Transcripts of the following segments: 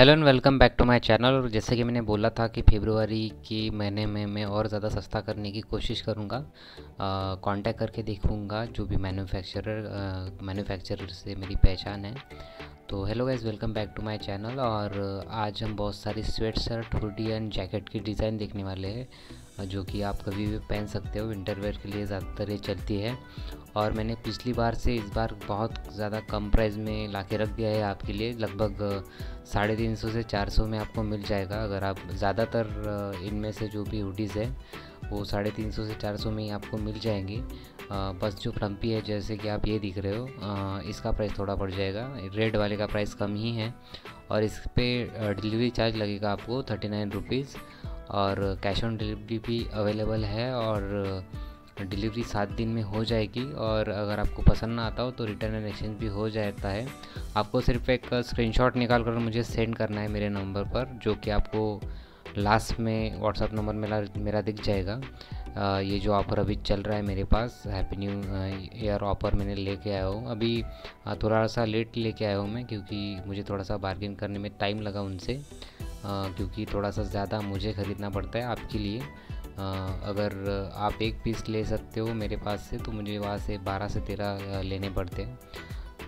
Hello and welcome back to my channel और जैसे कि मैंने बोला था कि फेब्रुवरी के महीने में मैं और ज़्यादा सस्ता करने की कोशिश करूँगा। कांटेक्ट करके देखूँगा जो भी मैन्युफैक्चरर मैन्युफैक्चरर से मेरी पहचान है। तो hello guys welcome back to my channel और आज हम बहुत सारी sweat shirt hoodie and jacket की डिज़ाइन देखने वाले हैं। जो कि आप कभी भी पहन सकते हो। विंटर वेयर के लिए ज़्यादातर ये चलती है। और मैंने पिछली बार से इस बार बहुत ज़्यादा कम प्राइस में ला के रख दिया है आपके लिए। लगभग साढ़े तीन सौ से चार सौ में आपको मिल जाएगा। अगर आप ज़्यादातर इनमें से जो भी हुडीज़ है, वो साढ़े तीन सौ से चार सौ में ही आपको मिल जाएँगी। बस जो फ्रम्पी है, जैसे कि आप ये दिख रहे हो इसका प्राइस थोड़ा बढ़ जाएगा। रेड वाले का प्राइस कम ही है। और इस पर डिलीवरी चार्ज लगेगा आपको थर्टी नाइन रुपीज़ और कैश ऑन डिलीवरी भी अवेलेबल है और डिलीवरी सात दिन में हो जाएगी और अगर आपको पसंद ना आता हो तो रिटर्न एंड एक्सचेंज भी हो जाता है। आपको सिर्फ़ एक स्क्रीनशॉट निकाल कर मुझे सेंड करना है मेरे नंबर पर जो कि आपको लास्ट में व्हाट्सअप नंबर मेरा मेरा दिख जाएगा। आ, ये जो ऑफ़र अभी चल रहा है मेरे पास हैप्पी न्यू ईयर ऑफ़र मैंने लेके आया हूँ। अभी थोड़ा सा लेट लेके आया हूँ मैं क्योंकि मुझे थोड़ा सा बार्गेन करने में टाइम लगा उनसे। क्योंकि थोड़ा सा ज़्यादा मुझे ख़रीदना पड़ता है आपके लिए। अगर आप एक पीस ले सकते हो मेरे पास से तो मुझे वहाँ से बारह से तेरह लेने पड़ते हैं।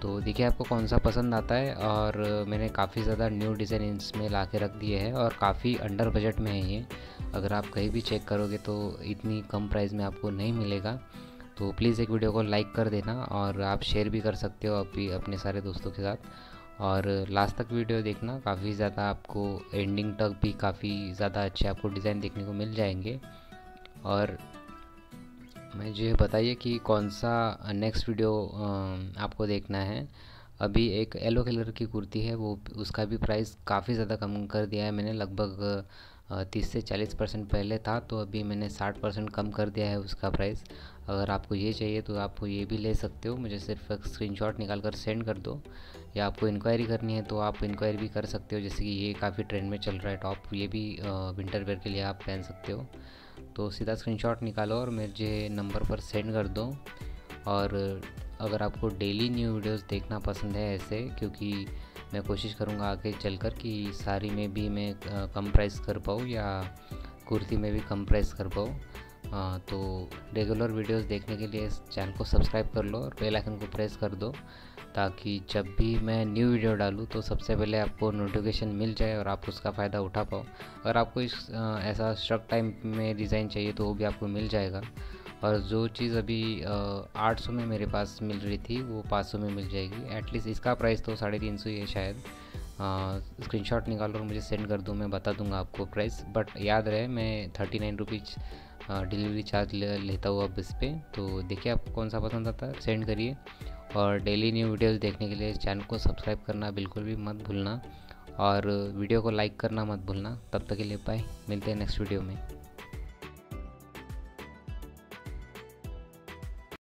तो देखिए, आपको कौन सा पसंद आता है? और मैंने काफ़ी ज़्यादा न्यू डिज़ाइन इसमें ला के रख दिए हैं और काफ़ी अंडर बजट में है ये। अगर आप कहीं भी चेक करोगे तो इतनी कम प्राइस में आपको नहीं मिलेगा। तो प्लीज़ एक वीडियो को लाइक कर देना और आप शेयर भी कर सकते हो अभी अपने सारे दोस्तों के साथ। और लास्ट तक वीडियो देखना, काफ़ी ज़्यादा आपको एंडिंग तक भी काफ़ी ज़्यादा अच्छे आपको डिज़ाइन देखने को मिल जाएँगे। और मैं जो बताइए कि कौन सा नेक्स्ट वीडियो आपको देखना है। अभी एक येलो कलर की कुर्ती है, वो उसका भी प्राइस काफ़ी ज़्यादा कम कर दिया है मैंने, लगभग तीस से चालीस परसेंट पहले था तो अभी मैंने साठ परसेंट कम कर दिया है उसका प्राइस। अगर आपको ये चाहिए तो आप ये भी ले सकते हो, मुझे सिर्फ़ एक स्क्रीनशॉट निकाल कर सेंड कर दो। या आपको इंक्वायरी करनी है तो आप इंक्वायरी भी कर सकते हो, जैसे कि ये काफ़ी ट्रेंड में चल रहा है टॉप ये भी विंटर वेयर के लिए आप पहन सकते हो। तो सीधा स्क्रीनशॉट निकालो और मेरे नंबर पर सेंड कर दो। और अगर आपको डेली न्यू वीडियोस देखना पसंद है ऐसे, क्योंकि मैं कोशिश करूँगा आगे चल कर कि साड़ी में भी मैं कम प्राइस कर पाऊँ या कुर्ती में भी कम प्राइस कर पाऊँ। तो रेगुलर वीडियोस देखने के लिए इस चैनल को सब्सक्राइब कर लो और बेल आइकन को प्रेस कर दो ताकि जब भी मैं न्यू वीडियो डालूँ तो सबसे पहले आपको नोटिफिकेशन मिल जाए और आप उसका फ़ायदा उठा पाओ। अगर आपको इस ऐसा स्ट्रक टाइम में डिज़ाइन चाहिए तो वो भी आपको मिल जाएगा। और जो चीज़ अभी आठ सौ में मेरे पास मिल रही थी वो पाँच सौ में मिल जाएगी। एटलीस्ट इसका प्राइस तो साढ़े तीन सौ ही है शायद। स्क्रीन शॉट निकालो और मुझे सेंड कर दूँ मैं बता दूँगा आपको प्राइस बट याद रहे मैं thirty nine rupees delivery charge ले, लेता हूँ अब इस पर तो देखिए आपको कौन सा पसंद आता है सेंड करिए। और डेली न्यू वीडियोस देखने के लिए इस चैनल को सब्सक्राइब करना बिल्कुल भी मत भूलना। और वीडियो को लाइक करना मत भूलना। तब तक के लिए बाय मिलते हैं नेक्स्ट वीडियो में।